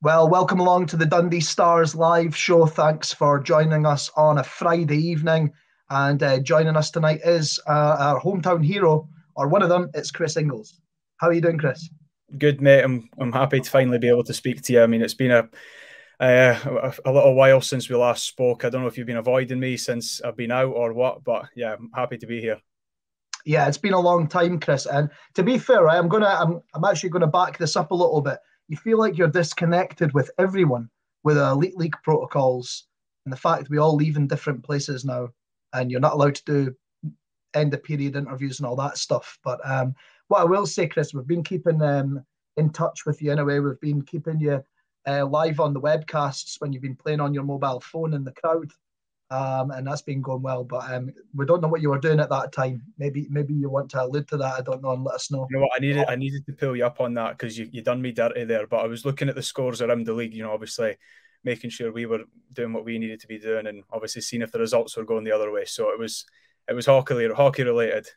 Well, welcome along to the Dundee Stars live show. Thanks for joining us on a Friday evening. And uh, joining us tonight is uh, our hometown hero, or one of them. It's Kris Inglis. How are you doing, Kris? Good, mate. I'm I'm happy to finally be able to speak to you. I mean, it's been a uh, a, little while since we last spoke. I don't know if you've been avoiding me since I've been out or what, but yeah, I'm happy to be here. Yeah, it's been a long time, Kris. And to be fair, I'm gonna I'm I'm actually gonna back this up a little bit you feel like you're disconnected with everyone with the elite league protocols and the fact that we all leave in different places now and you're not allowed to do end of period interviews and all that stuff. But um, what I will say, Kris, we've been keeping um, in touch with you anyway. We've been keeping you uh, live on the webcasts when you've been playing on your mobile phone in the crowd um, and that's been going well. But um, we don't know what you were doing at that time. Maybe maybe you want to allude to that. I don't know, and let us know. You know what? I needed I needed to pull you up on that because you you done me dirty there. But I was looking at the scores around the league. You know, obviously making sure we were doing what we needed to be doing, and obviously seeing if the results were going the other way. So it was it was hockey hockey related.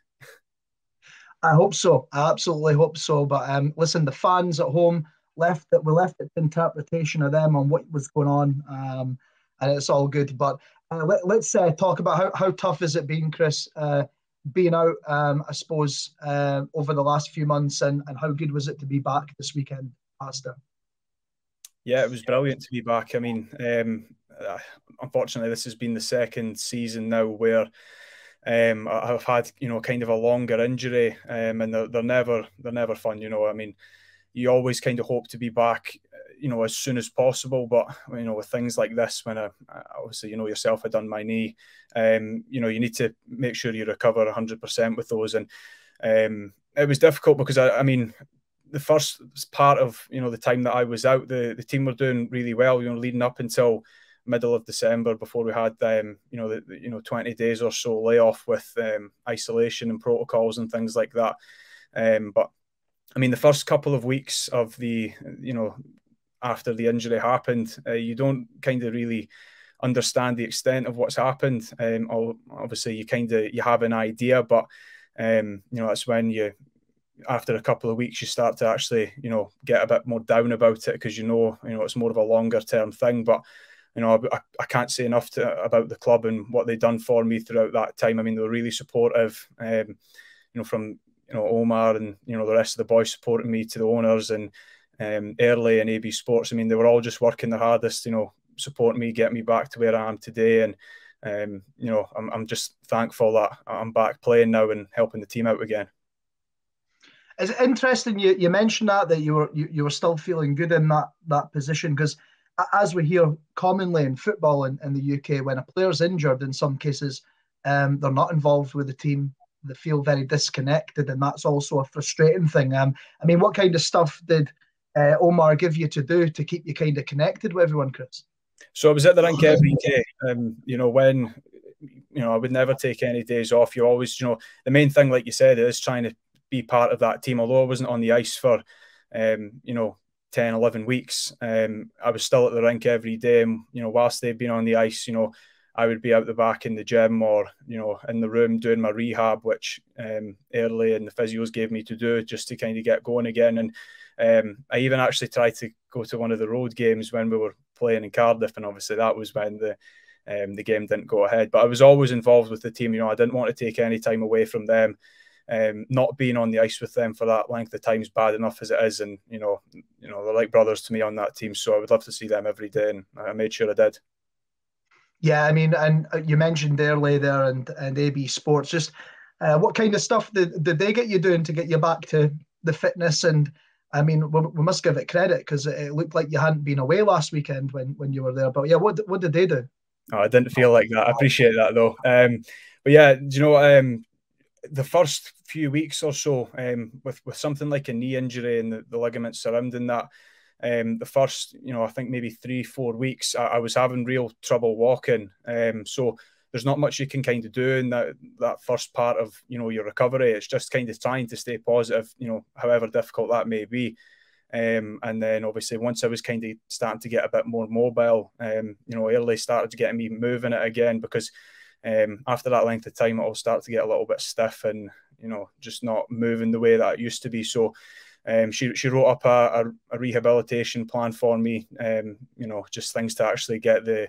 I hope so. I absolutely hope so. But um, listen, the fans at home left that we left it to interpretation of them on what was going on. Um, and it's all good. But uh, let, us uh, talk about how, how tough has it been, Kris, uh, being out, um, I suppose, uh, over the last few months, and, and how good was it to be back this weekend, Pastor? Yeah, it was brilliant to be back. I mean, um, uh, unfortunately, this has been the second season now where um, I've had, you know, kind of a longer injury, um, and they're, they're never they're never fun. You know, I mean, you always kind of hope to be back you know, as soon as possible. But you know, with things like this, when I obviously, you know, yourself, I done my knee, um, you know, you need to make sure you recover 100% with those. And um, it was difficult because I, I mean, the first part of you know the time that I was out, the the team were doing really well. You know, leading up until middle of December before we had um, you know the, you know 20 days or so layoff with um, isolation and protocols and things like that. Um, but I mean, the first couple of weeks of the you know after the injury happened. Uh, you don't kind of really understand the extent of what's happened. Um, obviously, you kind of you have an idea, but um, you know that's when you after a couple of weeks you start to actually you know get a bit more down about it because you know you know it's more of a longer term thing. But you know I, I can't say enough to, about the club and what they've done for me throughout that time. I mean they were really supportive. Um, you know from you know Omar and you know the rest of the boys supporting me to the owners and um, early and AB Sports. I mean, they were all just working the hardest, you know, supporting me, get me back to where I am today. And, um, you know, I'm, I'm just thankful that I'm back playing now and helping the team out again. Is it interesting you, you mentioned that that you were you, you were still feeling good in that that position because as we hear commonly in football in, in the UK when a player's injured in some cases um, they're not involved with the team they feel very disconnected and that's also a frustrating thing um, I mean what kind of stuff did uh, Omar give you to do to keep you kind of connected with everyone, Kris? So I was at the rink every day. Um, you know, when you know, I would never take any days off. You always, you know, the main thing, like you said, is trying to be part of that team. Although I wasn't on the ice for, um, you know, 10, 11 weeks, um, I was still at the rink every day. And, you know, whilst they've been on the ice, you know, I would be out the back in the gym or, you know, in the room doing my rehab, which um, early and the physios gave me to do just to kind of get going again. And um, I even actually tried to go to one of the road games when we were playing in Cardiff, and obviously that was when the um, the game didn't go ahead. But I was always involved with the team. You know, I didn't want to take any time away from them. Um, not being on the ice with them for that length of time is bad enough as it is, and you know, you know, they're like brothers to me on that team. So I would love to see them every day, and I made sure I did. Yeah, I mean, and uh, you mentioned earlier there and and AB Sports. Just uh, what kind of stuff did, did they get you doing to get you back to the fitness and I mean, we, we must give it credit because it looked like you hadn't been away last weekend when, when you were there. But yeah, what what did they do? Oh, I didn't feel like that. I appreciate that though. Um, but yeah, do you know um, the first few weeks or so um, with with something like a knee injury and the, the ligaments surrounding that. Um, the first, you know, I think maybe three, four weeks, I, I was having real trouble walking. Um, so there's not much you can kind of do in that that first part of you know your recovery. It's just kind of trying to stay positive, you know, however difficult that may be. Um, and then obviously once I was kind of starting to get a bit more mobile, um, you know, early started getting me moving it again because um, after that length of time, it'll start to get a little bit stiff and you know just not moving the way that it used to be. So um, she she wrote up a, a, a rehabilitation plan for me. Um, you know, just things to actually get the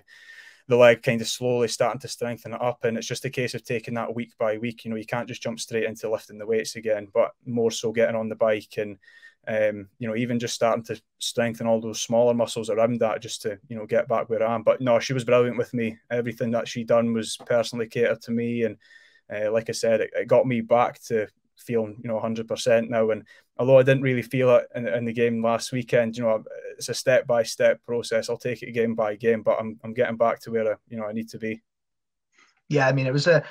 the leg kind of slowly starting to strengthen it up. And it's just a case of taking that week by week. You know, you can't just jump straight into lifting the weights again, but more so getting on the bike and, um, you know, even just starting to strengthen all those smaller muscles around that just to, you know, get back where I am. But no, she was brilliant with me. Everything that she done was personally catered to me. And uh, like I said, it, it got me back to feeling, you know, 100% now. And although I didn't really feel it in, in the game last weekend, you know, it's a step by step process. I'll take it game by game, but I'm, I'm getting back to where I, you know I need to be. Yeah, I mean, it was a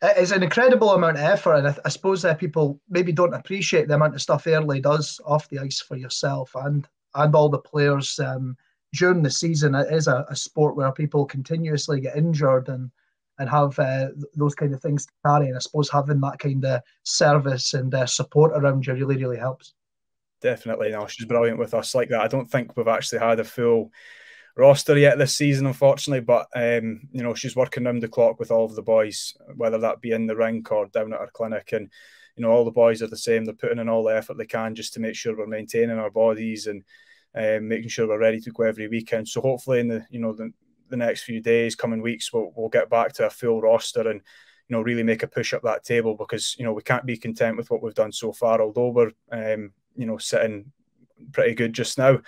it's an incredible amount of effort, and I, I suppose that people maybe don't appreciate the amount of stuff Early does off the ice for yourself and and all the players um, during the season. It is a, a, sport where people continuously get injured and and have uh, those kind of things to carry. And I suppose having that kind of service and uh, support around you really, really helps. Definitely, no, she's brilliant with us like that. I don't think we've actually had a full roster yet this season, unfortunately. But um, you know, she's working round the clock with all of the boys, whether that be in the rink or down at our clinic, and you know, all the boys are the same. They're putting in all the effort they can just to make sure we're maintaining our bodies and um, making sure we're ready to go every weekend. So hopefully, in the you know the, the next few days, coming weeks, we'll, we'll get back to a full roster and you know really make a push up that table because you know we can't be content with what we've done so far. Although we're um, you know sitting pretty good just now.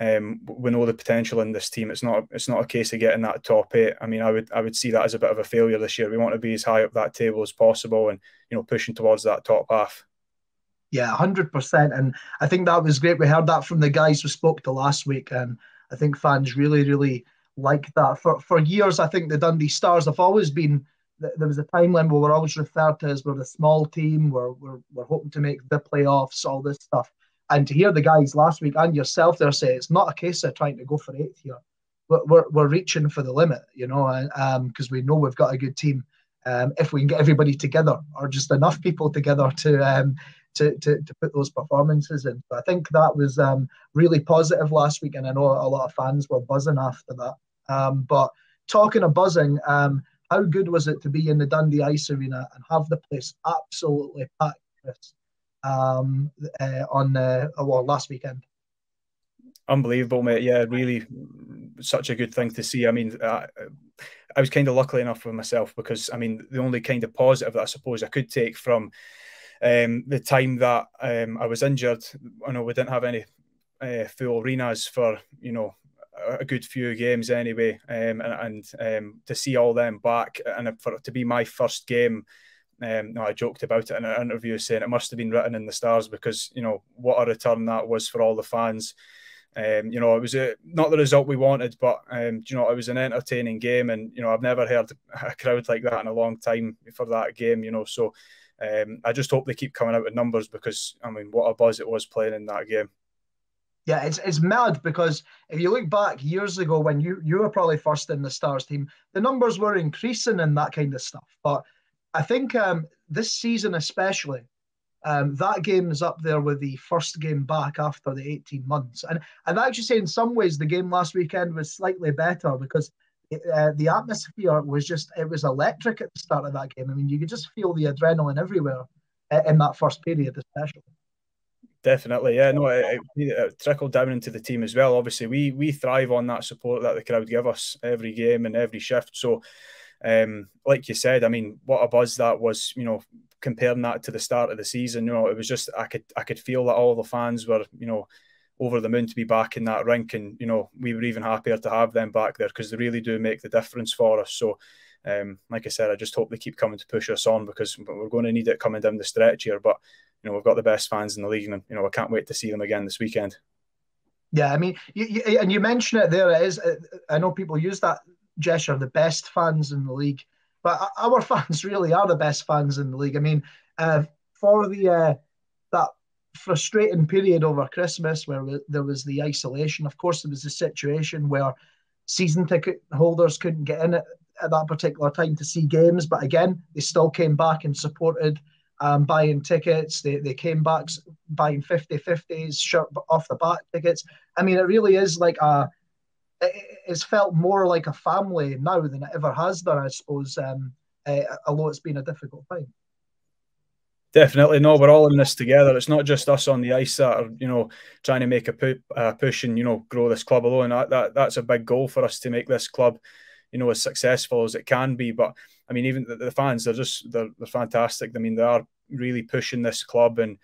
Um, we know the potential in this team. It's not it's not a case of getting that top eight. I mean, I would I would see that as a bit of a failure this year. We want to be as high up that table as possible, and you know, pushing towards that top half. Yeah, hundred percent. And I think that was great. We heard that from the guys we spoke to last week, and I think fans really, really like that. For for years, I think the Dundee Stars have always been. There was a time when we were always referred to as we're a small team. We're, we're, we're hoping to make the playoffs, all this stuff. And to hear the guys last week and yourself there say it's not a case of trying to go for eighth here. We're, we're, we're reaching for the limit, you know, because um, we know we've got a good team. Um, if we can get everybody together or just enough people together to um, to, to, to put those performances in. I think that was um, really positive last week, and I know a lot of fans were buzzing after that. Um, but talking of buzzing, um, how good was it to be in the Dundee Ice Arena and have the place absolutely packed, Kris, um, uh, on uh, well last weekend? Unbelievable, mate. Yeah, really, such a good thing to see. I mean, I, I was kind of lucky enough for myself because I mean, the only kind of positive that I suppose I could take from um, the time that um, I was injured, I know we didn't have any uh, full arenas for you know a good few games anyway, um, and, and um, to see all them back and for it to be my first game. Um, no, I joked about it in an interview saying it must have been written in the stars because you know what a return that was for all the fans. Um, you know, it was a, not the result we wanted, but um, you know, it was an entertaining game, and you know, I've never heard a crowd like that in a long time for that game. You know, so um, I just hope they keep coming out with numbers because I mean, what a buzz it was playing in that game. Yeah, it's it's mad because if you look back years ago when you you were probably first in the Stars team, the numbers were increasing and that kind of stuff. But I think um, this season especially, um, that game is up there with the first game back after the 18 months. And I'd actually say in some ways the game last weekend was slightly better because it, uh, the atmosphere was just it was electric at the start of that game. I mean, you could just feel the adrenaline everywhere uh, in that first period, especially. Definitely, yeah. No, it, it, trickled down into the team as well. Obviously, we we thrive on that support that the crowd give us every game and every shift. So, um, like you said, I mean, what a buzz that was. You know, comparing that to the start of the season, you know, it was just I could I could feel that all the fans were, you know, over the moon to be back in that rink, and you know, we were even happier to have them back there because they really do make the difference for us. So. Um, like I said, I just hope they keep coming to push us on because we're going to need it coming down the stretch here. But you know we've got the best fans in the league, and you know I can't wait to see them again this weekend. Yeah, I mean, you, you, and you mention it there. It is. I know people use that gesture, the best fans in the league, but our fans really are the best fans in the league. I mean, uh, for the uh, that frustrating period over Christmas where there was the isolation. Of course, there was a situation where season ticket holders couldn't get in at, at that particular time to see games, but again, they still came back and supported um, buying tickets. They, they came back buying 50 50s, shirt off the bat tickets. I mean, it really is like a, it's felt more like a family now than it ever has done, I suppose, um, uh, although it's been a difficult time. Definitely, no. We're all in this together. It's not just us on the ice that are, you know, trying to make a, a push and you know grow this club alone. That, that that's a big goal for us to make this club, you know, as successful as it can be. But I mean, even the, the fans, they're just they're, they're fantastic. I mean, they are really pushing this club and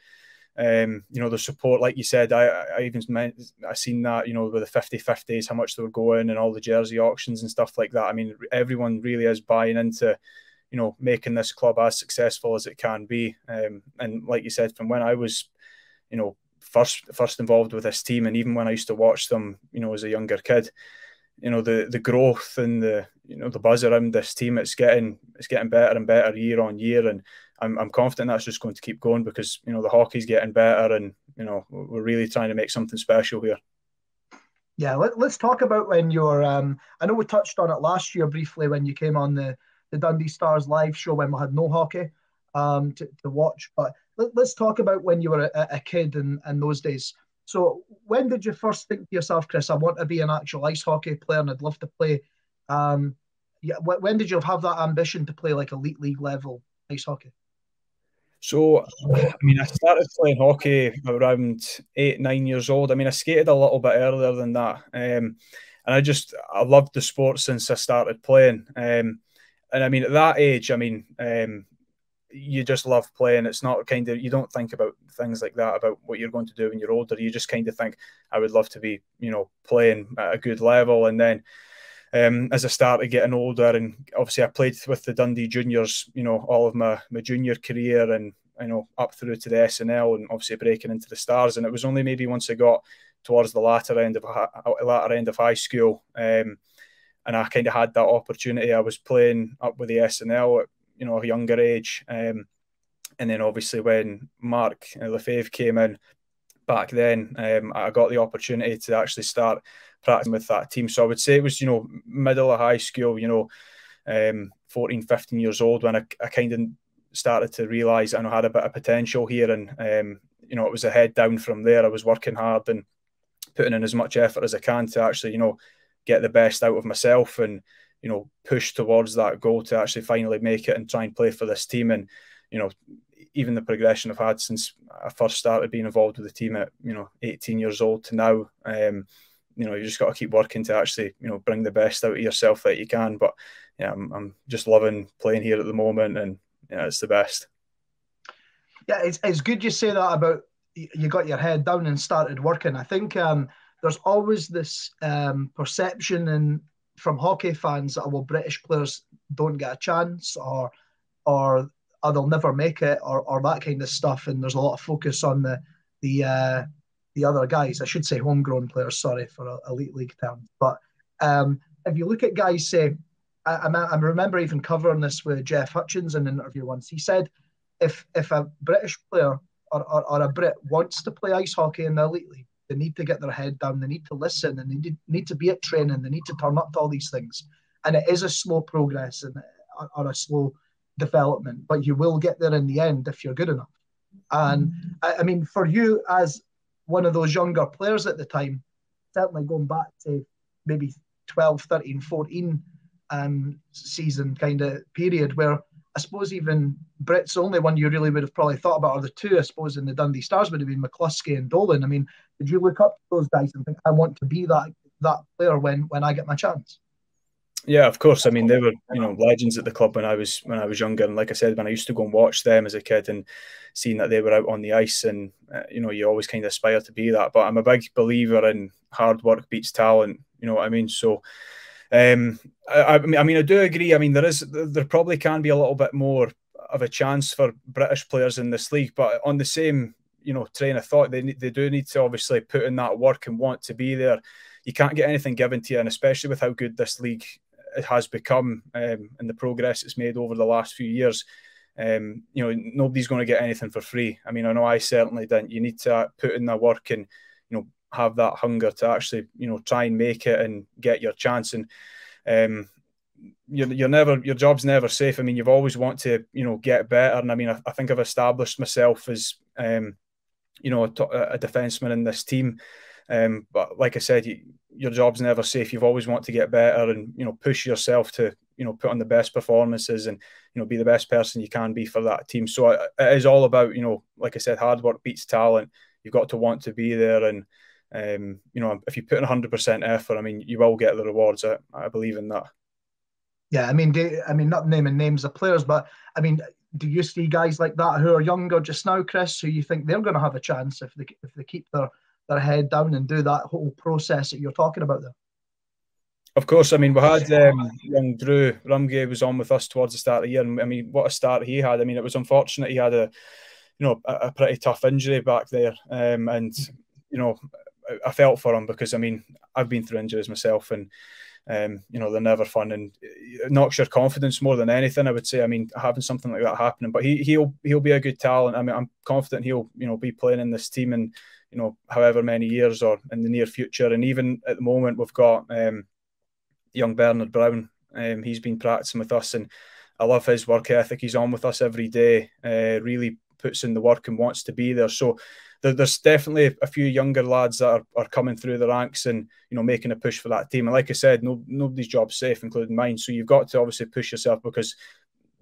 um, you know, the support, like you said, I, I even meant, I seen that, you know, with the 50 50s, how much they were going and all the jersey auctions and stuff like that. I mean, everyone really is buying into, you know, making this club as successful as it can be. Um, and like you said, from when I was, you know, first first involved with this team, and even when I used to watch them, you know, as a younger kid, you know, the the growth and the you know the buzz around this team, it's getting it's getting better and better year on year, and I'm, I'm confident that's just going to keep going because you know the hockey's getting better and you know we're really trying to make something special here. Yeah, let, us talk about when you're. Um, I know we touched on it last year briefly when you came on the the Dundee Stars live show when we had no hockey um, to, to watch. But let, us talk about when you were a, a kid and in those days. So when did you first think to yourself, Kris, I want to be an actual ice hockey player and I'd love to play? Um, yeah, when did you have that ambition to play like elite league level ice hockey? So, I mean, I started playing hockey around eight, nine years old. I mean, I skated a little bit earlier than that. Um, and I just, I loved the sport since I started playing. Um, and I mean, at that age, I mean, um, you just love playing. It's not kind of, you don't think about things like that, about what you're going to do when you're older. You just kind of think, I would love to be, you know, playing at a good level. And then, um, as I started getting older, and obviously I played with the Dundee Juniors, you know, all of my, my junior career and, you know, up through to the SNL and obviously breaking into the stars. And it was only maybe once I got towards the latter end of latter end of high school, um, and I kind of had that opportunity. I was playing up with the SNL at you know a younger age, um, and then obviously when Mark Lefebvre came in back then, um, I got the opportunity to actually start practicing with that team. So I would say it was, you know, middle of high school, you know, um, 14, 15 years old when I, I kind of started to realise I know, had a bit of potential here. And, um, you know, it was a head down from there. I was working hard and putting in as much effort as I can to actually, you know, get the best out of myself and, you know, push towards that goal to actually finally make it and try and play for this team. And, you know, even the progression I've had since I first started being involved with the team at, you know, 18 years old to now, um, you know you just got to keep working to actually you know bring the best out of yourself that you can. But yeah, I'm, I'm just loving playing here at the moment, and yeah, it's the best. Yeah, it's it's good you say that about you got your head down and started working. I think um, there's always this um, perception and from hockey fans that well British players don't get a chance or or or they'll never make it or, or that kind of stuff and there's a lot of focus on the the uh, the other guys. I should say homegrown players. Sorry for elite league terms. But um, if you look at guys, say, I, I, remember even covering this with Jeff Hutchins in an interview once. He said, if if a British player or, or, or a Brit wants to play ice hockey in the elite league, they need to get their head down. They need to listen, and they need, need to be at training. They need to turn up to all these things. And it is a slow progress and or a slow development, but you will get there in the end if you're good enough. And I, I mean, for you as one of those younger players at the time, certainly going back to maybe 12, 13, 14 um, season kind of period where I suppose even Britt's only one you really would have probably thought about, or the two, I suppose, in the Dundee Stars would have been McCluskey and Dolan. I mean, did you look up to those guys and think, I want to be that that player when when I get my chance? Yeah, of course. I mean, they were you know legends at the club when I was when I was younger, and like I said, when I used to go and watch them as a kid and seeing that they were out on the ice, and uh, you know, you always kind of aspire to be that. But I'm a big believer in hard work beats talent. You know what I mean? So, um, I, I mean, I mean, I do agree. I mean, there is there probably can be a little bit more of a chance for British players in this league, but on the same you know train of thought, they they do need to obviously put in that work and want to be there you can't get anything given to you, and especially with how good this league it has become um, and the progress it's made over the last few years. Um, you know, nobody's going to get anything for free. I mean, I know I certainly didn't. You need to put in the work and you know have that hunger to actually you know try and make it and get your chance. And um, you're, you're never your job's never safe. I mean, you've always want to you know get better. And I mean, I, I think I've established myself as um, you know a, a defenseman in this team. Um, but like I said, you, your job's never safe. You've always want to get better and you know push yourself to you know put on the best performances and you know be the best person you can be for that team. So it is all about you know, like I said, hard work beats talent. You've got to want to be there, and um, you know if you put in 100 percent effort, I mean you will get the rewards. I, I believe in that. Yeah, I mean, I mean, not naming names of players, but I mean, do you see guys like that who are younger just now, Kris, who you think they're going to have a chance if they if they keep their their head down and do that whole process that you're talking about there? Of course, I mean we had um, young Drew Rumgay was on with us towards the start of the year, and I mean what a start he had. I mean it was unfortunate he had a you know a, a pretty tough injury back there, um, and you know I felt for him because I mean I've been through injuries myself, and um, you know they're never fun and knocks your confidence more than anything. I would say. I mean having something like that happening, but he he'll he'll be a good talent. I mean I'm confident he'll you know be playing in this team and you know however many years or in the near future, and even at the moment we've got. Um, young Bernard Brown. Um, he's been practicing with us, and I love his work ethic. He's on with us every day. Uh, really puts in the work and wants to be there. So there, there's definitely a few younger lads that are, are coming through the ranks and you know making a push for that team. And like I said, no nobody's job's safe, including mine. So you've got to obviously push yourself because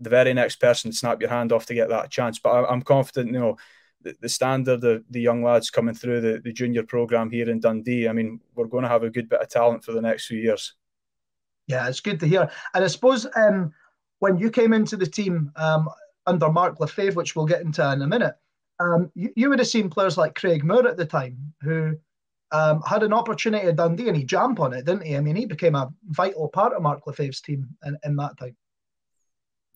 the very next person to snap your hand off to get that chance. But I, am confident, you know. The, the standard, the, the young lads coming through the, the junior program here in Dundee. I mean, we're going to have a good bit of talent for the next few years. Yeah, it's good to hear. And I suppose um, when you came into the team um, under Mark Lefebvre, which we'll get into in a minute, um, you, you, would have seen players like Craig Moore at the time who um, had an opportunity at Dundee and he jumped on it, didn't he? I mean, he became a vital part of Mark Lefebvre's team in, in that time.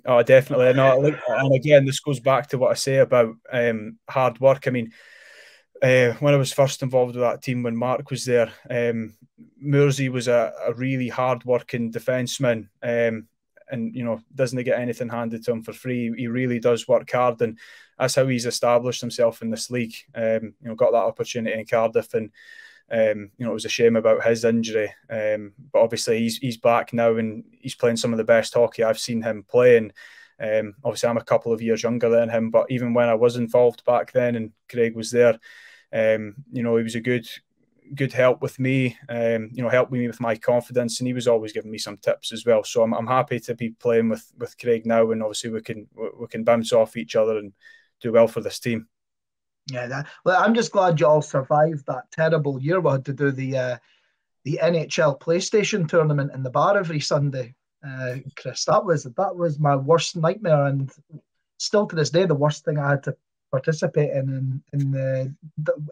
Oh, definitely. No, and again, this goes back to what I say about um, hard work. I mean, uh, when I was first involved with that team, when Mark was there, um, was a, a really hard-working defenseman, um, and you know doesn't he get anything handed to him for free. He really does work hard, and that's how he's established himself in this league. Um, you know, got that opportunity in Cardiff, and um, you know it was a shame about his injury. Um, but obviously he's he's back now, and he's playing some of the best hockey I've seen him playing. Um, obviously, I'm a couple of years younger than him, but even when I was involved back then, and Craig was there, um, you know, he was a good good help with me, um, you know, helped me with my confidence, and he was always giving me some tips as well. So I'm, I'm happy to be playing with with Craig now, and obviously we can we can bounce off each other and do well for this team. Yeah, that, well, I'm just glad you all survived that terrible year. We had to do the uh, the NHL PlayStation tournament in the bar every Sunday, uh, Kris. That was that was my worst nightmare, and still to this day, the worst thing I had to participate in in, in the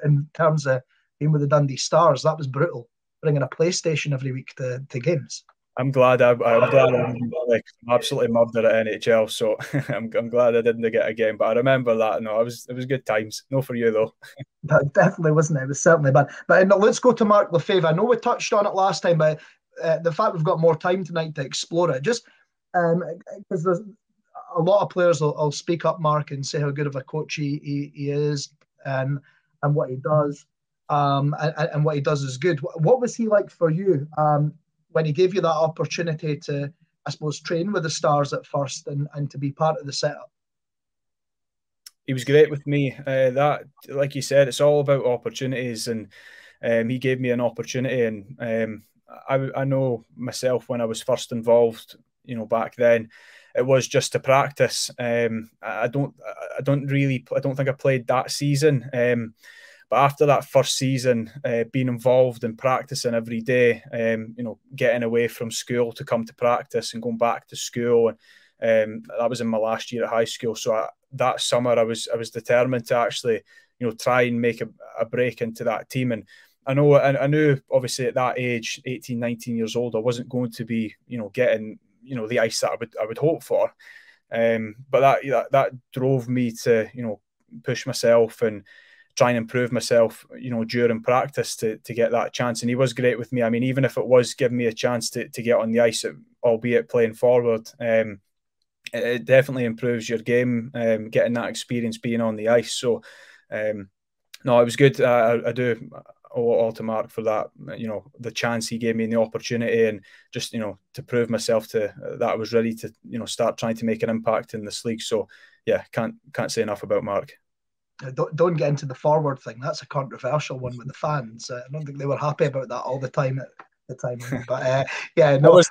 in terms of being with the Dundee Stars. That was brutal. Bringing a PlayStation every week to, to games. I'm glad I, am glad I'm, like, absolutely murdered at NHL, so I'm, I'm glad I didn't get a game. But I remember that. No, it was it was good times. No for you though. that definitely wasn't. It was certainly bad. But no, let's go to Mark Lefebvre. I know we touched on it last time, but uh, the fact we've got more time tonight to explore it, just because um, there's a lot of players will, will, speak up, Mark, and say how good of a coach he, he, he is and and what he does um, and, and, what he does is good. What was he like for you um, when he gave you that opportunity to, I suppose, train with the Stars at first and, and to be part of the setup? He was great with me. Uh, that, like you said, it's all about opportunities, and um, he gave me an opportunity. And um, I, I know myself when I was first involved, you know, back then, it was just to practice. Um, I don't, I don't really, I don't think I played that season. Um, but after that first season, uh, being involved in practicing every day, um, you know, getting away from school to come to practice and going back to school, and um, that was in my last year at high school. So I, that summer, I was I was determined to actually, you know, try and make a, a break into that team. And I know I, I knew obviously at that age, 18, 19 years old, I wasn't going to be, you know, getting you know the ice that I would I would hope for. Um, but that, that that drove me to you know push myself and try and improve myself, you know, during practice to, to get that chance. And he was great with me. I mean, even if it was giving me a chance to, to get on the ice, albeit playing forward, um, it, it, definitely improves your game, um, getting that experience being on the ice. So, um, no, it was good. I, I, do all to Mark for that, you know, the chance he gave me and the opportunity and just, you know, to prove myself to that I was ready to, you know, start trying to make an impact in this league. So, yeah, can't can't say enough about Mark. Uh, don't, don't get into the forward thing. That's a controversial one with the fans. Uh, I don't think they were happy about that all the time at the time. But uh, yeah, no. Was,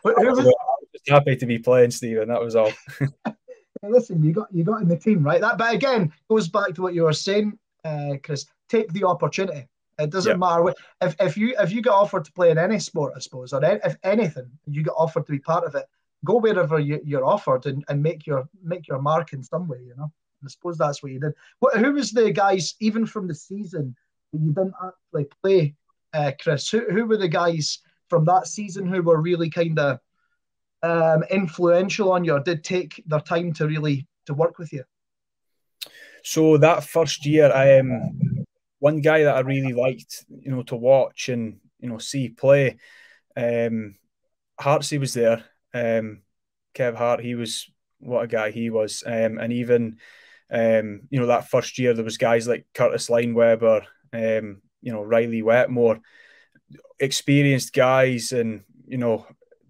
just happy to be playing, Stephen. That was all. Listen, you got you got in the team, right? That, but again, goes back to what you were saying, uh, Kris. Take the opportunity. It doesn't yeah. matter if, if you if you get offered to play in any sport, I suppose, or if anything, you get offered to be part of it. Go wherever you, you're offered and, and make your make your mark in some way. You know, I suppose that's what you did. What who was the guys even from the season that you didn't actually play, uh, Kris? Who who were the guys from that season who were really kind of um, influential on you, or did take their time to really to work with you? So that first year, I um, one guy that I really liked, you know, to watch and you know see play. Um, Hartsey was there. Um, Kev Hart, he was what a guy he was, um, and even um, you know that first year there was guys like Curtis Leinweber, um, you know Riley Wetmore, experienced guys, and you know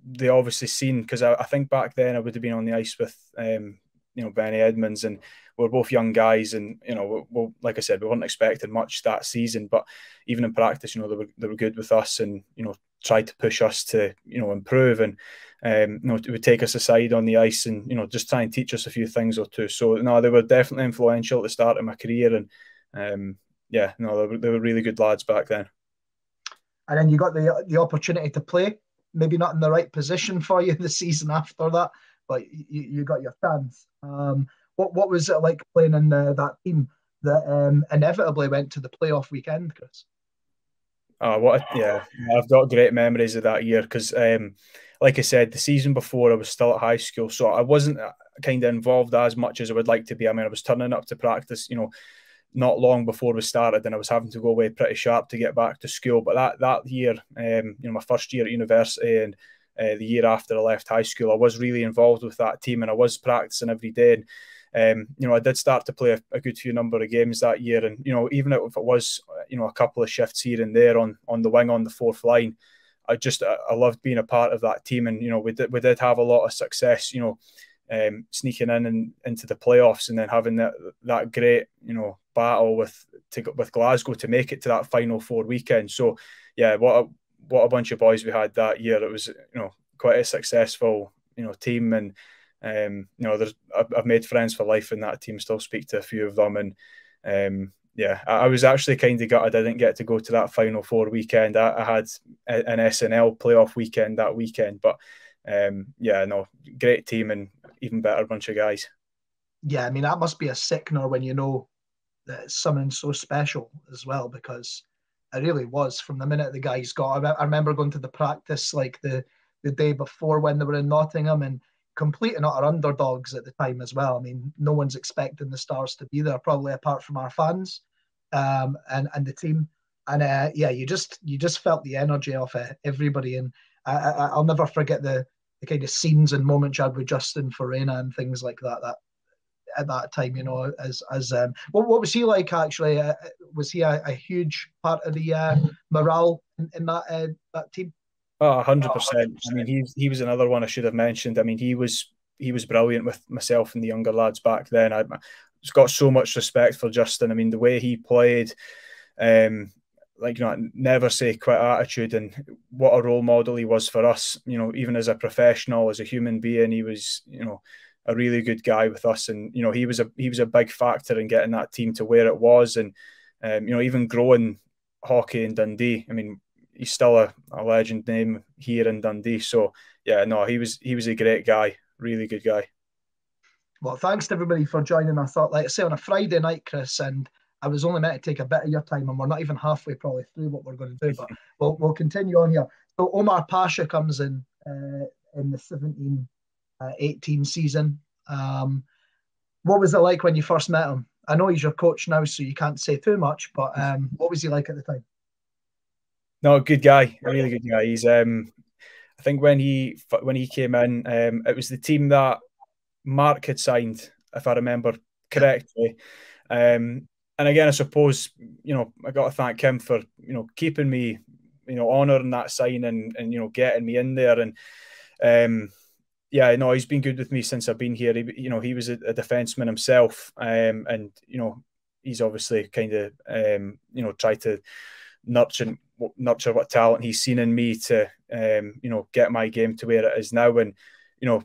they obviously seen because I, I, think back then I would have been on the ice with um, you know Benny Edmonds and we're both young guys, and you know, well, like I said, we weren't expecting much that season, but even in practice, you know, they were they were good with us, and you know, tried to push us to you know improve, and um, you know, it would take us aside on the ice, and you know, just try and teach us a few things or two. So no, they were definitely influential at the start of my career, and um, yeah, no, they were, they were really good lads back then. And then you got the the opportunity to play, maybe not in the right position for you the season after that, but you, you got your chance. Um, what what was it like playing in the, that team that um, inevitably went to the playoff weekend, Kris? Oh, what? A, yeah, I've got great memories of that year because, um, like I said, the season before I was still at high school, so I wasn't uh, kind of involved as much as I would like to be. I mean, I was turning up to practice, you know, not long before we started, and I was having to go away pretty sharp to get back to school. But that that year, um, you know, my first year at university and uh, the year after I left high school, I was really involved with that team, and I was practicing every day. And um, you know, I did start to play a, a, good few number of games that year, and you know, even if it was, you know, a couple of shifts here and there on on the wing on the fourth line, I just I loved being a part of that team, and you know, we did we did have a lot of success, you know, um, sneaking in and into the playoffs, and then having that that great, you know, battle with to, with Glasgow to make it to that final four weekend. So, yeah, what a, what a bunch of boys we had that year. It was you know quite a successful you know team and um, you know, there's I've made friends for life in that team. Still speak to a few of them, and um, yeah, I, I, was actually kind of gutted I didn't get to go to that Final Four weekend. I, I had an SNL playoff weekend that weekend, but um, yeah, no, great team and even better bunch of guys. Yeah, I mean that must be a sickener when you know that it's something so special as well because it really was from the minute the guys got. I remember going to the practice like the the day before when they were in Nottingham and complete and utter underdogs at the time as well. I mean, no one's expecting the Stars to be there, probably apart from our fans um, and and the team. And uh, yeah, you just you just felt the energy of it, everybody. And I, will never forget the the kind of scenes and moments you had with Justin Faryna and things like that. That at that time, you know, as as um, what what was he like actually? Uh, was he a, a, huge part of the uh, morale in, in that uh, that team? Oh, hundred percent. I mean, he he was another one I should have mentioned. I mean, he was he was brilliant with myself and the younger lads back then. I just got so much respect for Justin. I mean, the way he played, um, like you know, never say quit attitude, and what a role model he was for us. You know, even as a professional, as a human being, he was you know a really good guy with us, and you know he was a he was a big factor in getting that team to where it was, and um, you know even growing hockey in Dundee. I mean, he's still a, a legend name here in Dundee. So yeah, no, he was he was a great guy, really good guy. Well, thanks to everybody for joining. I thought, like I say, on a Friday night, Kris, and I was only meant to take a bit of your time, and we're not even halfway probably through what we're going to do, but we'll, we'll continue on here. So Omar Pacha comes in uh, in the 17 uh, 18 season. Um, what was it like when you first met him? I know he's your coach now, so you can't say too much, but um, what was he like at the time? No, good guy, really good guy. He's um, I think when he when he came in, um, it was the team that Mark had signed, if I remember correctly. Um, and again, I suppose you know I got to thank him for you know keeping me, you know, honouring that sign and and you know getting me in there and. Um, yeah, no, he's been good with me since I've been here. He, you know, he was a, a defenseman himself, um, and you know, he's obviously kind of, um, you know, tried to nurture nurture what talent he's seen in me to um, you know get my game to where it is now and you know,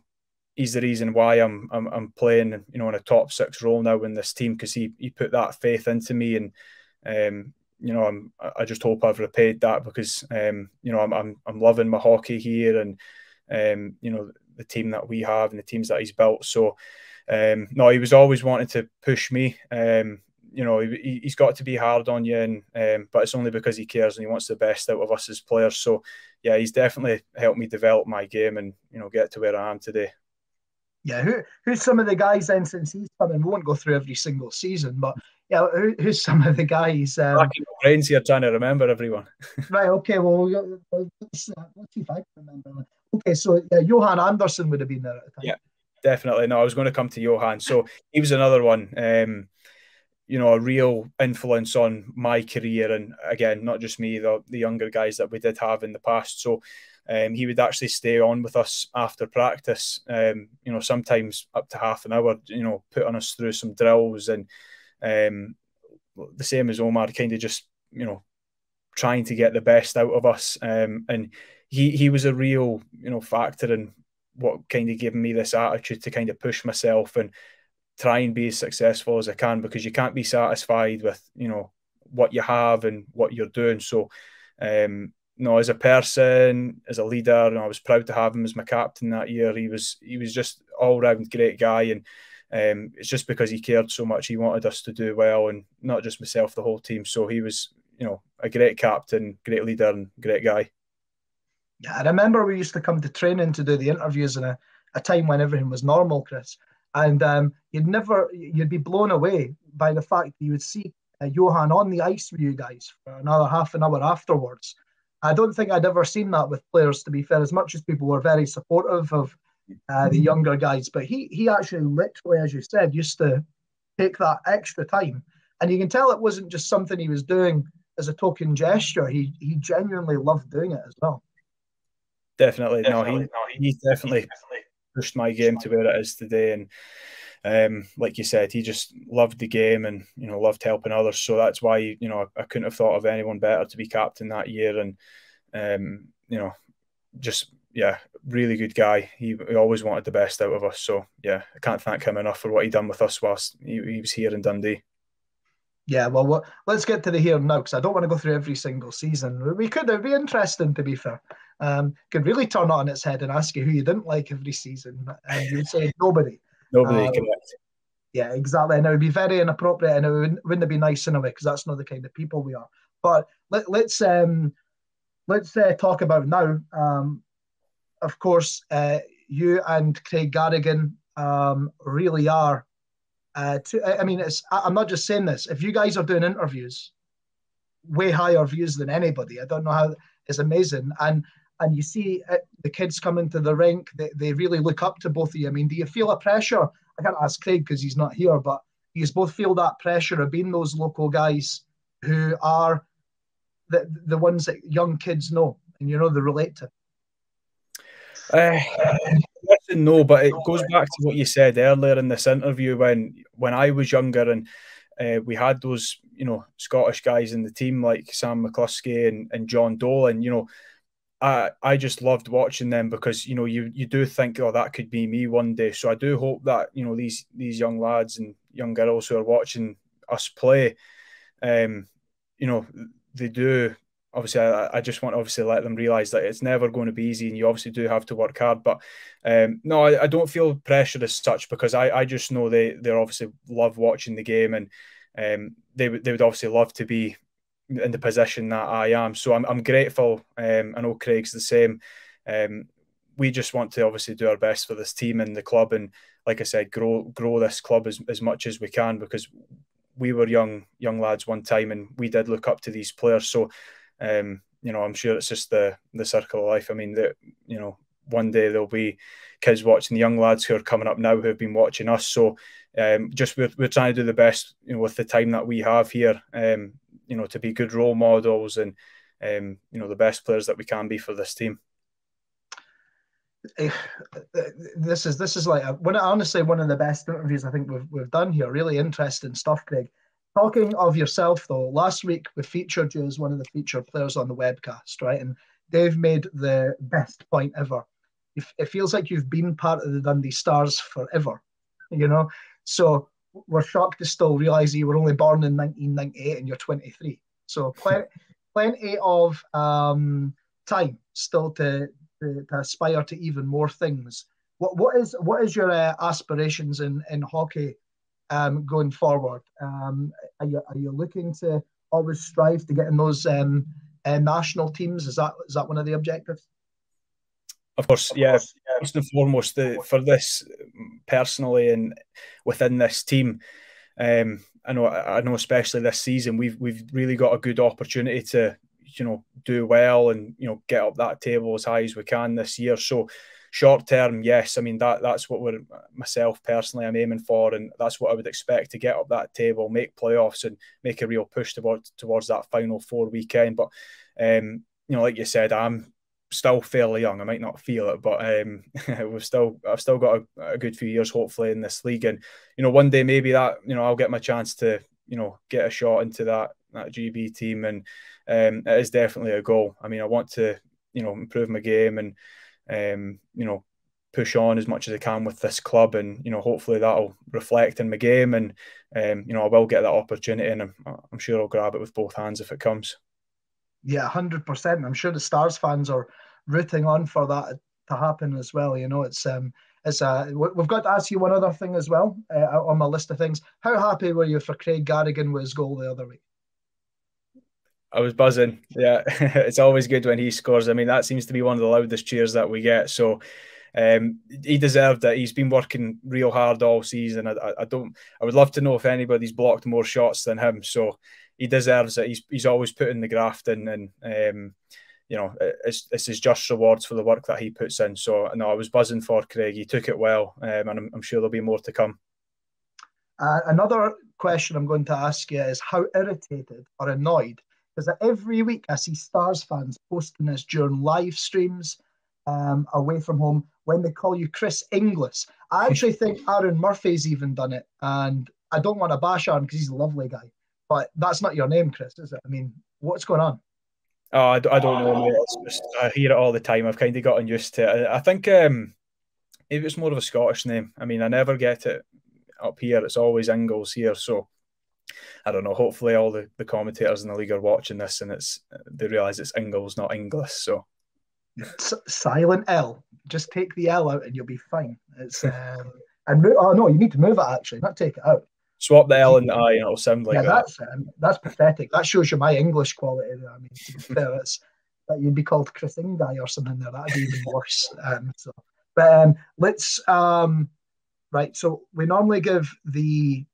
he's the reason why I'm I'm, I'm playing, you know, in a top six role now in this team because he he put that faith into me, and um, you know, I'm I just hope I've repaid that because um, you know, I'm I'm I'm loving my hockey here, and um, you know, the team that we have and the teams that he's built. So, um, no, he was always wanting to push me. Um, you know, he, has got to be hard on you, and um, but it's only because he cares and he wants the best out of us as players. So, yeah, he's definitely helped me develop my game and you know get to where I am today. Yeah, who who's some of the guys then since he's coming? We won't go through every single season, but yeah, who, who's some of the guys? Um, brains here trying to remember everyone. right. Okay. Well, let's, uh, let's see if I can remember. Okay, so yeah, Johan Andersson would have been there at the time. Yeah, definitely. No, I was going to come to Johan. So he was another one. Um, you know, a real influence on my career, and again, not just me, the, the younger guys that we did have in the past. So um, he would actually stay on with us after practice. Um, you know, sometimes up to half an hour. You know, putting us through some drills, and um, the same as Omar, kind of just you know trying to get the best out of us. Um, and he he was a real you know factor in what kind of gave me this attitude to kind of push myself and try and be as successful as I can because you can't be satisfied with you know what you have and what you're doing. So, um, as a person, as a leader, and I was proud to have him as my captain that year. He was he was just all round great guy, and um, it's just because he cared so much. He wanted us to do well, and not just myself, the whole team. So he was, you know, a great captain, great leader, and great guy. Yeah, I remember we used to come to training to do the interviews in a, a time when everything was normal, Kris. And um, you'd never, you'd be blown away by the fact that you would see uh, Johan on the ice with you guys for another half an hour afterwards. I don't think I'd ever seen that with players, to be fair, as much as people were very supportive of uh, the younger guys. But he, he actually literally, as you said, used to take that extra time. And you can tell it wasn't just something he was doing as a token gesture. He, he genuinely loved doing it as well. Definitely, definitely. no, he, no, he, he definitely, definitely pushed my game to where it is today, and um, like you said, he just loved the game and you know loved helping others. So that's why you know I, couldn't have thought of anyone better to be captain that year, and um, you know, just yeah, really good guy. He, he, always wanted the best out of us. So yeah, I can't thank him enough for what he done with us whilst he, he was here in Dundee. Yeah, well, let's get to the here and now because I don't want to go through every single season. We could. It'd be interesting, to be fair. Um, could really turn it on its head and ask you who you didn't like every season, and you'd say nobody. Nobody, um, correct. Yeah, exactly. And it would be very inappropriate, and it wouldn't, wouldn't be nice in a way because that's not the kind of people we are. But let, let's, um, let's uh, talk about now. Um, of course, uh, you and Craig Garrigan um, really are uh, to, I mean, it's. I'm not just saying this. If you guys are doing interviews, way higher views than anybody. I don't know how. It's amazing, and and you see it, the kids come into the rink. They, they really look up to both of you. I mean, do you feel a pressure? I can't ask Craig because he's not here, but you both feel that pressure of being those local guys who are the the ones that young kids know and you know they relate to. Uh, no, but it goes back to what you said earlier in this interview when when I was younger and uh, we had those you know Scottish guys in the team like Sam McCluskey and, and John Dolan. You know, I I just loved watching them because you know you you do think oh that could be me one day. So I do hope that you know these these young lads and young girls who are watching us play, um, you know they do obviously I, I, just want to obviously let them realize that it's never going to be easy and you obviously do have to work hard but um, no I, I, don't feel pressure as such because I, I just know they they obviously love watching the game and um, they, they would obviously love to be in the position that I am. So I'm, I'm grateful um, I know Craig's the same. Um, we just want to obviously do our best for this team and the club and like I said grow grow this club as, as much as we can because we were young young lads one time and we did look up to these players. So um, you know, I'm sure it's just the the circle of life. I mean, that you know, one day there'll be kids watching the young lads who are coming up now who have been watching us. So, um, just we're, we're trying to do the best, you know, with the time that we have here, um, you know, to be good role models and, um, you know, the best players that we can be for this team. Eh, this is this is like a, one honestly one of the best interviews I think we've we've done here. Really interesting stuff, Craig. Talking of yourself, though, last week we featured you as one of the featured players on the webcast, right? And Dave made the best point ever. it feels like you've been part of the Dundee Stars forever, you know. So we're shocked to still realise you were only born in 1998 and you're 23. So plenty, plenty of um, time still to, to, to aspire to even more things. What what is what is your uh, aspirations in in hockey um, going forward? Um, are you are you looking to always strive to get in those um, uh, national teams? Is that is that one of the objectives? Of course, yeah. First and foremost, the, for this personally and within this team, um, I know, I know, especially this season, we've we've really got a good opportunity to, you know, do well and you know get up that table as high as we can this year. So, short term, yes, I mean that that's what we're myself personally I'm aiming for, and that's what I would expect to get up that table, make playoffs, and make a real push towards towards that final four weekend. But um, you know, like you said, I'm still fairly young. I might not feel it, but um, we've still I've still got a, a, good few years hopefully in this league, and you know one day maybe that you know I'll get my chance to you know get a shot into that that GB team, and um, it is definitely a goal. I mean I want to you know improve my game and um, you know push on as much as I can with this club, and you know hopefully that'll reflect in my game, and um, you know I will get that opportunity, and I'm, I'm sure I'll grab it with both hands if it comes. Yeah, hundred percent. I'm sure the Stars fans are rooting on for that to happen as well. You know, it's um, it's a we've got to ask you one other thing as well uh, on my list of things. How happy were you for Craig Garrigan with his goal the other week? I was buzzing. Yeah, it's always good when he scores. I mean, that seems to be one of the loudest cheers that we get. So um, he deserved it. He's been working real hard all season. I, I, don't. I would love to know if anybody's blocked more shots than him. So he deserves it. He's he's always putting the graft in, and um, you know it's it's his just rewards for the work that he puts in. So no, I was buzzing for Craig. He took it well, um, and I'm, I'm, sure there'll be more to come. Uh, another question I'm going to ask you is how irritated or annoyed because every week I see Stars fans posting this during live streams um, away from home when they call you Kris Inglis. I actually think Aaron Murphy's even done it, and I don't want to bash Aaron because he's a lovely guy. But that's not your name, Kris, is it? I mean, what's going on? Oh, I, I don't know, mate. Just, I hear it all the time. I've kind of gotten used to it. I think um, maybe it's more of a Scottish name. I mean, I never get it up here. It's always Ingles here. So I don't know. Hopefully, all the, the commentators in the league are watching this and it's they realise it's Ingles, not Inglis. So silent L. Just take the L out and you'll be fine. It's um, and oh no, you need to move it actually, not take it out. Swap the L and the I, and it'll sound like yeah, that. That's um, that's pathetic. That shows you my English quality. There. I mean, to be fair, it's that you'd be called Kris Ingai or something there. That'd be even worse. Um, so, but um, let's um, right. So we normally give the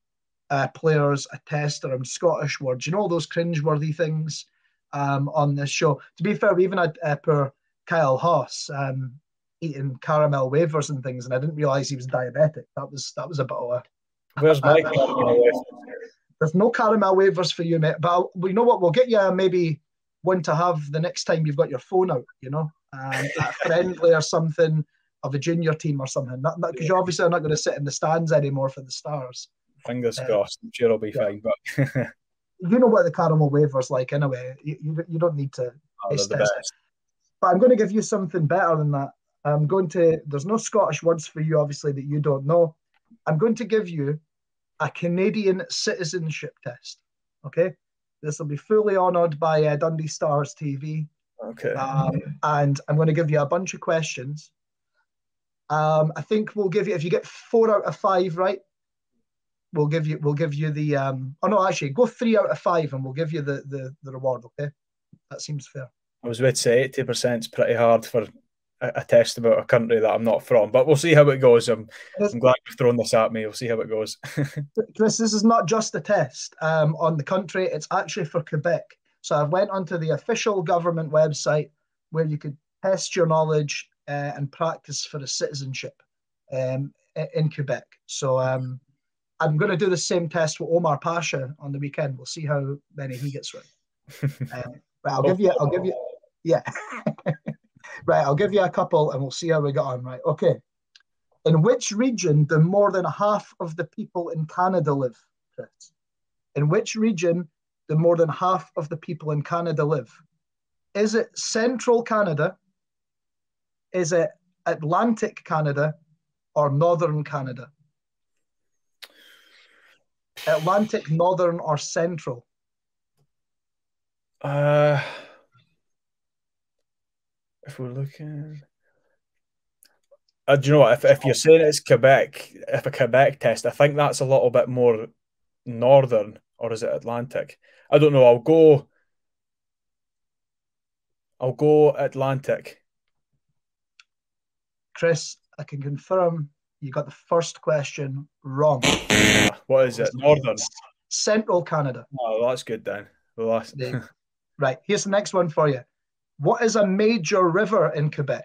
uh, players a test around Scottish words. You know all those cringe-worthy things um, on this show. To be fair, we even had uh, per Kyle Haas um, eating caramel wafers and things, and I didn't realise he was diabetic. That was that was a bit of a Where's my caramel There's no caramel wafers for you, mate. But I'll, you know what? We'll get you maybe one to have the next time you've got your phone out. You know, um, a friendly or something of a junior team or something. Because yeah. you obviously are not going to sit in the stands anymore for the stars. Fingers uh, crossed. I'm sure it'll be yeah. fine. But you know what the caramel wafers like anyway. You, you, you don't need to. Oh, but I'm going to give you something better than that. I'm going to. There's no Scottish words for you, obviously, that you don't know. I'm going to give you a Canadian citizenship test. Okay, this will be fully honoured by uh, Dundee Stars TV. Okay. Um, and I'm going to give you a bunch of questions. Um, I think we'll give you if you get four out of five right, we'll give you we'll give you the um. Oh no, actually, go three out of five, and we'll give you the the, the reward. Okay, that seems fair. I was about to say eighty percent is pretty hard for a test about a country that I'm not from. But we'll see how it goes. I'm, I'm glad you've thrown this at me. We'll see how it goes. Kris, this is not just a test um, on the country. It's actually for Quebec. So I went onto the official government website where you could test your knowledge uh, and practice for a citizenship um, in Quebec. So um, I'm going to do the same test with Omar Pacha on the weekend. We'll see how many he gets right. um, but I'll give you. I'll give you. Yeah. Right, I'll give you a couple and we'll see how we get on. Right, okay. In which region do more than half of the people in Canada live, Kris? In which region do more than half of the people in Canada live? Is it central Canada? Is it Atlantic Canada or Northern Canada? Atlantic, Northern, or Central? Uh, if we're looking, uh, do you know what? If, if you're saying it's Quebec, if a Quebec test, I think that's a little bit more northern, or is it Atlantic? I don't know. I'll go. I'll go Atlantic. Kris, I can confirm you got the first question wrong. What is it? Northern. Central Canada. Oh, that's good then. Well, that's... right. Here's the next one for you. What is a major river in Quebec?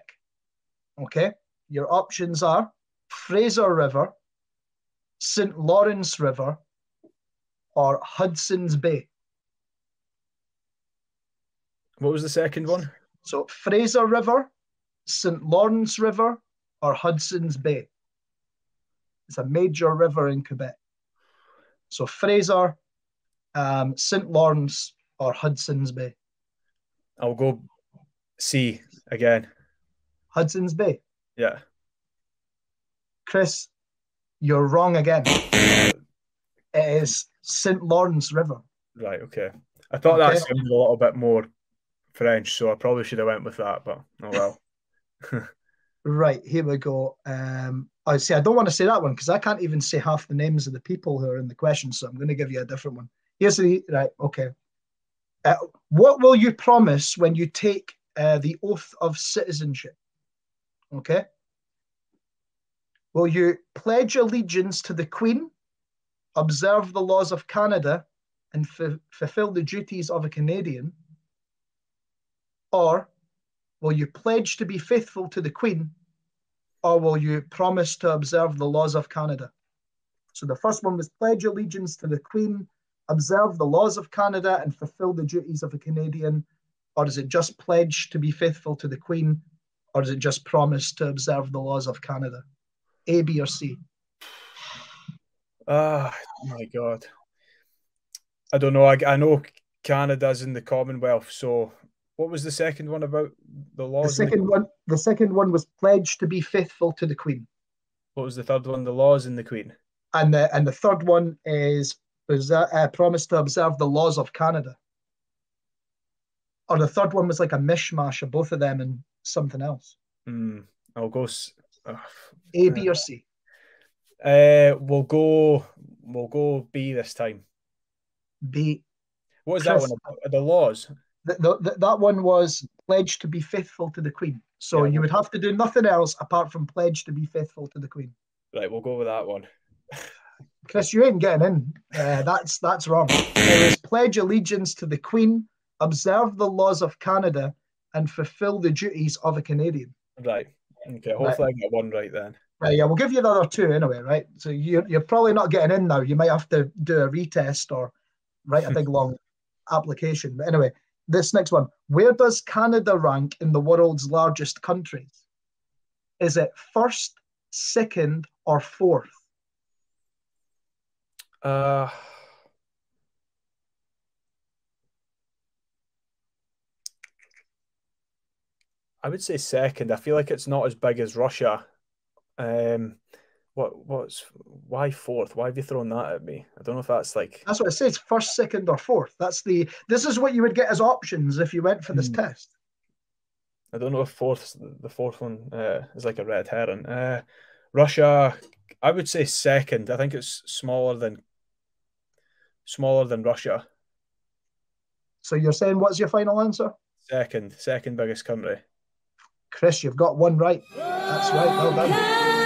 Okay. Your options are Fraser River, St. Lawrence River, or Hudson's Bay. What was the second one? So Fraser River, St. Lawrence River, or Hudson's Bay. It's a major river in Quebec. So Fraser, um, St. Lawrence, or Hudson's Bay. I'll go C again. Hudson's Bay. Yeah. Kris, you're wrong again. it is St. Lawrence River. Right, okay. I thought okay. that seemed a little bit more French, so I probably should have went with that, but oh well. right, here we go. Um, I see. I don't want to say that one because I can't even say half the names of the people who are in the question, so I'm going to give you a different one. Here's the right. Okay. Uh, what will you promise when you take uh, the oath of citizenship? Okay. Will you pledge allegiance to the Queen, observe the laws of Canada, and fulfill the duties of a Canadian? Or will you pledge to be faithful to the Queen, or will you promise to observe the laws of Canada? So the first one was pledge allegiance to the Queen, observe the laws of Canada, and fulfill the duties of a Canadian. Or is it just pledge to be faithful to the Queen, or is it just promise to observe the laws of Canada? A, B, or C? Ah, oh, my God. I don't know. I, I know Canada's in the Commonwealth, so what was the second one about the laws? The second one, the second one was pledged to be faithful to the Queen. What was the third one? The laws in the Queen. And the and the third one is a promise to observe the laws of Canada. Or the third one was like a mishmash of both of them and something else. Hmm. I'll go. Uh, a, B, or C. Uh, we'll go. We'll go B this time. B. What is Kris, that one? About? The laws the, the, that one was pledge to be faithful to the Queen. So yeah. you would have to do nothing else apart from pledge to be faithful to the Queen. Right, we'll go with that one. Kris, you ain't getting in. Uh, that's that's wrong. It was pledge allegiance to the Queen, observe the laws of Canada, and fulfill the duties of a Canadian. Right. Okay. Hopefully, right. I get one right then. Right. Yeah, we'll give you the other two anyway. Right. So you're you're probably not getting in now. You might have to do a retest or write a big long application. But anyway, this next one. Where does Canada rank in the world's largest countries? Is it first, second, or fourth? Uh, I would say second. I feel like it's not as big as Russia. Um, what what's why fourth? Why have you thrown that at me? I don't know if that's like that's what it says. First, second, or fourth. That's the this is what you would get as options if you went for this hmm. test. I don't know if fourth the fourth one uh, is like a red herring. Uh, Russia, I would say second. I think it's smaller than smaller than Russia. So you're saying what's your final answer? Second, second biggest country. Kris, you've got one right. That's right. Well done.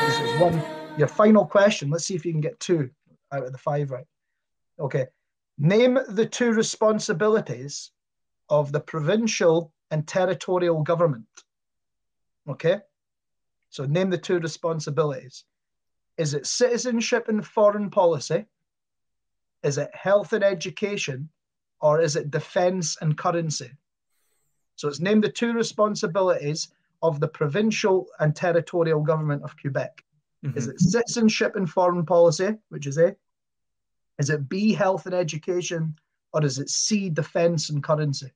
This is one your final question. Let's see if you can get two out of the five right. Okay. Name the two responsibilities of the provincial and territorial government. Okay. So name the two responsibilities. Is it citizenship and foreign policy? Is it health and education? Or is it defense and currency? So it's name the two responsibilities of the provincial and territorial government of Quebec. Mm-hmm. Is it citizenship and foreign policy, which is A? Is it B, health and education? Or is it C, defense and currency?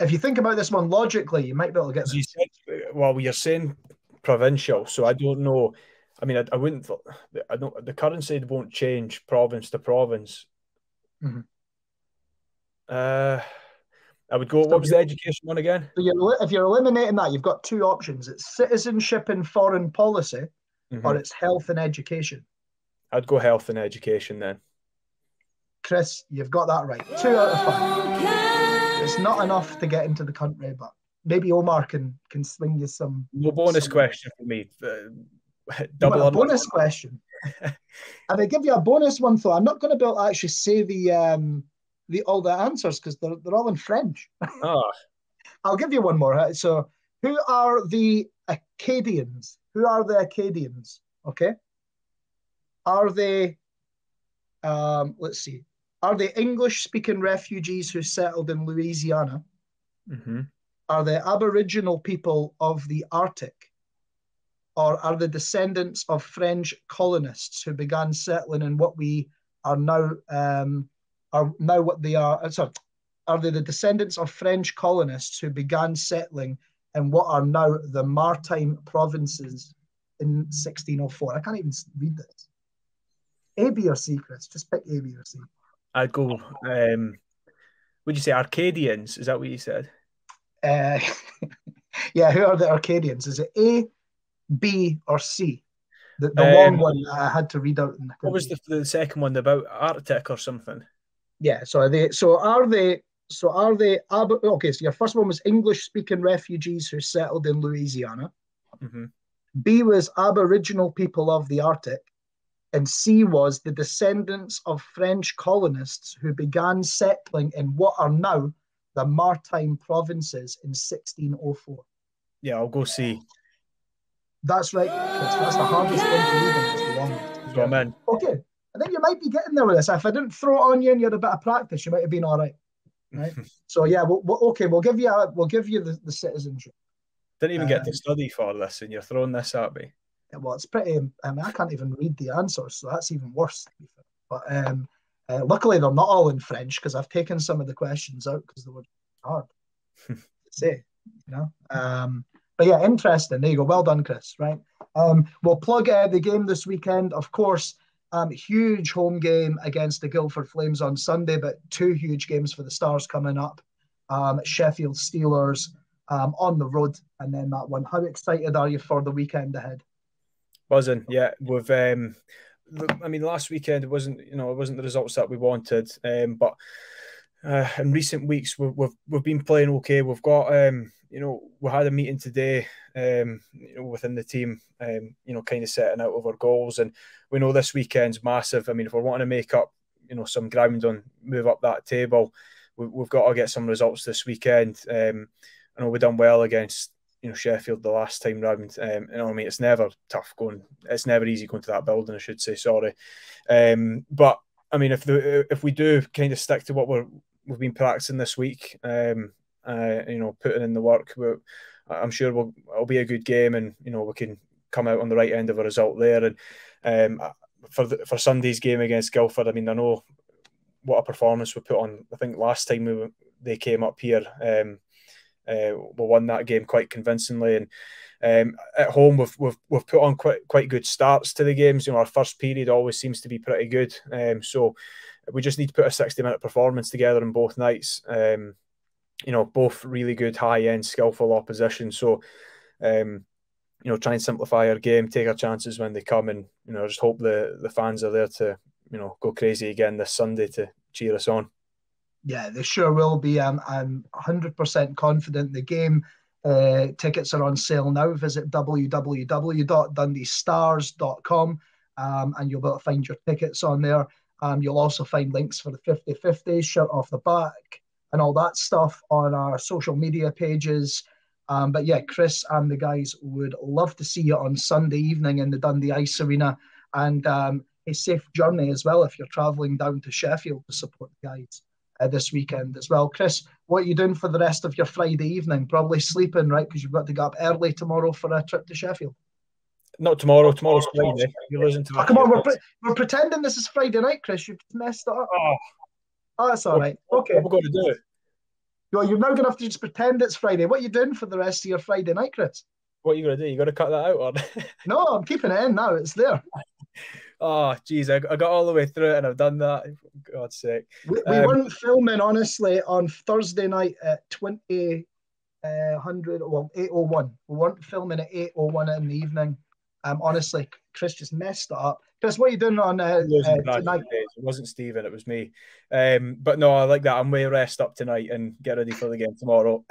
if you think about this one logically, you might be able to get. You well, you're saying provincial, so I don't know. I mean, I, I wouldn't. I don't. The currency won't change province to province. Mm-hmm. Uh, I would go. What was the education one again? So you're, if you're eliminating that, you've got two options: it's citizenship and foreign policy, mm-hmm. or it's health and education. I'd go health and education then. Kris, you've got that right. Two out of five. It's not enough to get into the country, but maybe Omar can can swing you some. No bonus some... question for me. Uh, double bonus question. and I give you a bonus one, though. I'm not going to be able to actually say the um the all the answers because they're they're all in French. Oh. I'll give you one more. So, who are the Acadians? Who are the Acadians? Okay. Are they? Um, let's see. Are they English-speaking refugees who settled in Louisiana? Mm-hmm. Are they Aboriginal people of the Arctic? Or are the descendants of French colonists who began settling in what we are now um, are now what they are. Uh, sorry, are they the descendants of French colonists who began settling in what are now the Maritime provinces in 1604? I can't even read this. A, B, or C, Kris? Just pick A, B, or C. I'd go. Um, would you say Arcadians? Is that what you said? Uh, yeah. Who are the Arcadians? Is it A, B, or C? The, the um, long one I had to read out. what was the, the second one about Arctic or something? Yeah. So are they? So are they? So are they? Okay. So your first one was English-speaking refugees who settled in Louisiana. Mm-hmm. B was Aboriginal people of the Arctic, and C was the descendants of French colonists who began settling in what are now the Maritime provinces in 1604. Yeah, I'll go C. That's right. That's the hardest one to read the. Yeah. Okay. I think you might be getting there with this. If I didn't throw it on you and you had a bit of practice, you might have been all right. Right. so yeah, we'll, we'll, okay, we'll give you a, we'll give you the, the citizenship. Didn't even get to uh, study for this, and you're throwing this at me. Well, it's pretty. I mean, I can't even read the answers, so that's even worse. But um, uh, luckily, they're not all in French because I've taken some of the questions out because they were hard to say. You know. Um, but yeah, interesting. There you go. Well done, Kris. Right. Um, we'll plug uh, the game this weekend. Of course, um, huge home game against the Guildford Flames on Sunday, but two huge games for the Stars coming up. Um, Sheffield Steelers um, on the road, and then that one. How excited are you for the weekend ahead? Buzzing, yeah. With um, I mean, last weekend it wasn't, you know, it wasn't the results that we wanted, um, but uh, in recent weeks we've, we've we've been playing okay. We've got um, you know, we had a meeting today, um, you know, within the team, um, you know, kind of setting out of our goals, and we know this weekend's massive. I mean, if we're wanting to make up, you know, some ground on move up that table, we, have got to get some results this weekend. Um, I know we've done well against you know Sheffield the last time round. Um, know, I mean, it's never tough going. It's never easy going to that building. I should say sorry, um, but I mean, if the if we do kind of stick to what we're we've been practicing this week, um, uh, you know, putting in the work. But I'm sure we'll, it'll be a good game, and you know, we can come out on the right end of a result there. And um, for the, for Sunday's game against Guildford, I mean, I know what a performance we put on. I think last time we they came up here, um, uh, we won that game quite convincingly, and um, at home we've, we've we've put on quite quite good starts to the games. You know, our first period always seems to be pretty good. Um, so we just need to put a sixty minute performance together in both nights. Um, you know, both really good high end, skillful opposition. So, um, you know, try and simplify our game, take our chances when they come, and you know, just hope the the fans are there to you know go crazy again this Sunday to cheer us on. Yeah, they sure will be. Um, I'm 100% confident in the game. Uh, tickets are on sale now. Visit www.dundeestars.com um, and you'll be able to find your tickets on there. Um, you'll also find links for the 50 50 shirt off the back and all that stuff on our social media pages. Um, but yeah, Kris and the guys would love to see you on Sunday evening in the Dundee Ice Arena and um, a safe journey as well if you're travelling down to Sheffield to support the guys uh, this weekend as well. Kris, what are you doing for the rest of your Friday evening? Probably sleeping, right? Because you've got to get up early tomorrow for a trip to Sheffield. Not tomorrow. Tomorrow's Friday. You're losing to. Oh, come on, we're, pre- we're pretending this is Friday night, Kris. You've messed up. Oh, Oh, that's all right. Okay. What we going to do? Well, you're now going to have to just pretend it's Friday. What are you doing for the rest of your Friday night, Kris? What are you going to do? You got to cut that out, or no? I'm keeping it in now. It's there. oh, geez, I, I got all the way through it and I've done that. For God's sake. We, we um, weren't filming, honestly, on Thursday night at 20 uh, 100, well, 801. We weren't filming at 801 in the evening. Um, honestly, Kris just messed up. Kris, what are you doing on uh, uh, tonight? It wasn't Stephen, it was me. Um, but no, I like that. I'm way rest up tonight and get ready for the game tomorrow.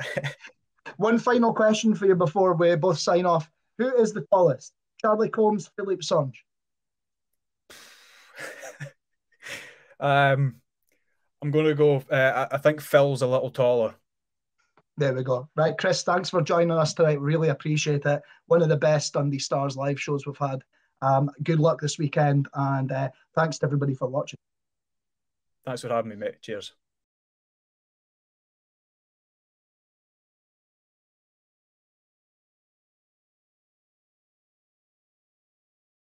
One final question for you before we both sign off. Who is the tallest? Charlie Combs, Philippe Sanche? um, I'm going to go. Uh, I think Phil's a little taller. There we go. Right, Kris, thanks for joining us tonight. Really appreciate it. One of the best Dundee Stars live shows we've had. Um, good luck this weekend, and uh, thanks to everybody for watching. Thanks for having me, mate. Cheers.